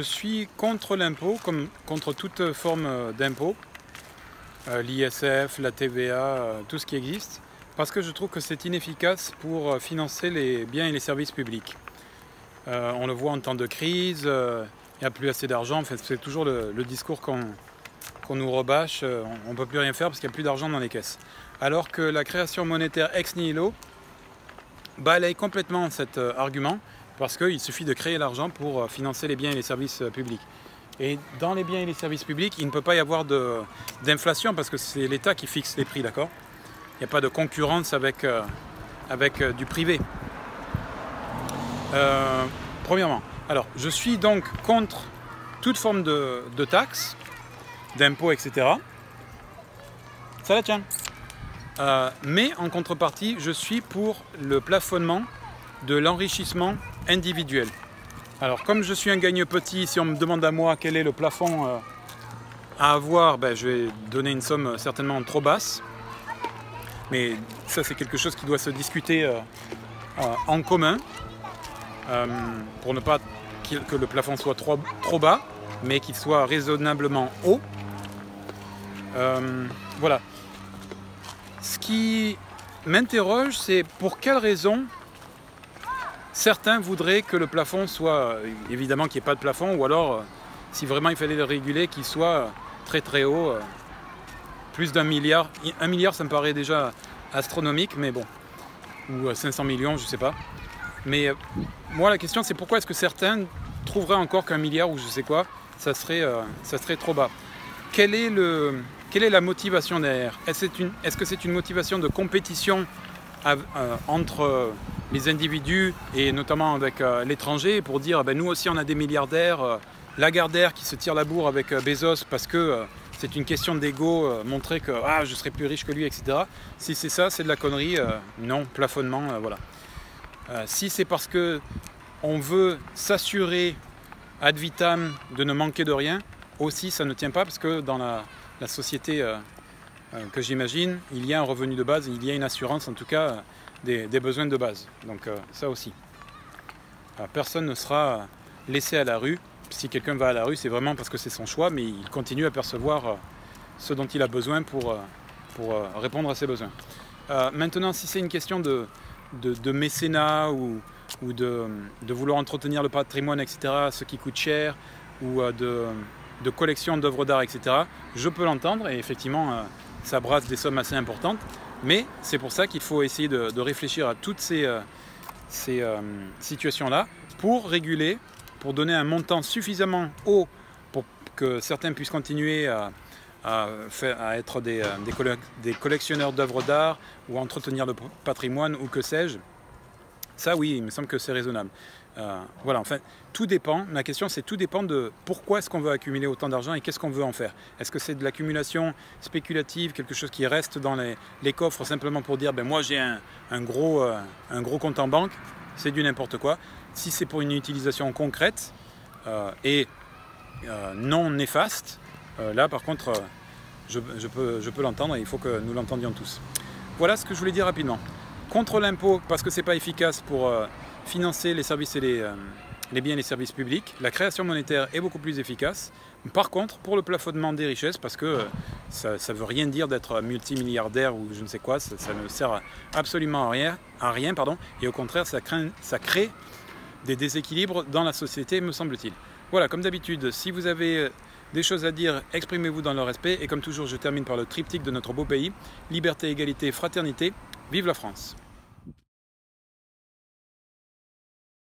suis contre l'impôt, comme contre toute forme d'impôt, euh, l'ISF, la TVA, euh, tout ce qui existe, parce que je trouve que c'est inefficace pour euh, financer les biens et les services publics. on le voit en temps de crise, il n'y a plus assez d'argent, c'est toujours le, discours qu'on nous rebâche, on ne peut plus rien faire parce qu'il n'y a plus d'argent dans les caisses. Alors que la création monétaire ex nihilo balaye complètement cet argument, parce qu'il suffit de créer l'argent pour financer les biens et les services publics. Et dans les biens et les services publics, il ne peut pas y avoir d'inflation parce que c'est l'État qui fixe les prix, d'accord? Il n'y a pas de concurrence avec, euh, avec euh, du privé. Euh, premièrement, alors je suis donc contre toute forme de, de taxes, d'impôts, etc. Ça la tient. mais en contrepartie, je suis pour le plafonnement de l'enrichissement individuel. Alors comme je suis un gagne petit, si on me demande à moi quel est le plafond euh, à avoir, ben, je vais donner une somme certainement trop basse. Mais ça c'est quelque chose qui doit se discuter euh, euh, en commun pour ne pas que le plafond soit trop, trop bas, mais qu'il soit raisonnablement haut. voilà. Ce qui m'interroge, c'est pour quelle raison Certains voudraient que le plafond soit, évidemment qu'il n'y ait pas de plafond, ou alors, euh, si vraiment il fallait le réguler, qu'il soit euh, très très haut, euh, plus d'un milliard. Un milliard, ça me paraît déjà astronomique, mais bon, ou 500 millions, je ne sais pas. Mais moi, la question, c'est pourquoi est-ce que certains trouveraient encore qu'un milliard ou je sais quoi, ça serait, ça serait trop bas? Est, le, quelle est la motivation derrière? Est-ce que c'est une motivation de compétition entre les individus et notamment avec euh, l'étranger pour dire eh ben, nous aussi on a des milliardaires, euh, Lagardère qui se tire la bourre avec euh, Bezos parce que c'est une question d'ego, montrer que ah, je serai plus riche que lui, etc. Si c'est ça, c'est de la connerie, non, plafonnement, voilà. si c'est parce que on veut s'assurer ad vitam de ne manquer de rien, aussi ça ne tient pas parce que dans la société que j'imagine, il y a un revenu de base, il y a une assurance en tout cas des, besoins de base. Donc euh, ça aussi. Euh, personne ne sera laissé à la rue. Si quelqu'un va à la rue, c'est vraiment parce que c'est son choix, mais il continue à percevoir euh, ce dont il a besoin pour, pour répondre à ses besoins. maintenant, si c'est une question de, mécénat ou, de, vouloir entretenir le patrimoine, etc., ce qui coûte cher, ou de collection d'œuvres d'art, etc., je peux l'entendre et effectivement, ça brasse des sommes assez importantes. Mais c'est pour ça qu'il faut essayer de, réfléchir à toutes ces, euh, euh, situations-là pour réguler, pour donner un montant suffisamment haut pour que certains puissent continuer à, être des, euh, des collectionneurs d'œuvres d'art ou entretenir le patrimoine ou que sais-je. Ça oui, il me semble que c'est raisonnable. Euh, voilà, enfin, tout dépend. Ma question, c'est tout dépend de pourquoi est-ce qu'on veut accumuler autant d'argent et qu'est-ce qu'on veut en faire. Est-ce que c'est de l'accumulation spéculative, quelque chose qui reste dans les, coffres simplement pour dire, ben moi j'ai un, gros, euh, un gros compte en banque, c'est du n'importe quoi. Si c'est pour une utilisation concrète euh, et non néfaste, là par contre, je, peux, je peux l'entendre et il faut que nous l'entendions tous. Voilà ce que je voulais dire rapidement. Contre l'impôt, parce que c'est pas efficace pour financer les services et euh, les, biens et les services publics. La création monétaire est beaucoup plus efficace. Par contre, pour le plafonnement des richesses, parce que euh, ça ne veut rien dire d'être multimilliardaire ou je ne sais quoi, ça, ne sert absolument à rien, à rien pardon, et au contraire, ça, crée des déséquilibres dans la société, me semble-t-il. Voilà, comme d'habitude, si vous avez euh, des choses à dire, exprimez-vous dans le respect. Et comme toujours, je termine par le triptyque de notre beau pays. Liberté, égalité, fraternité. Vive la France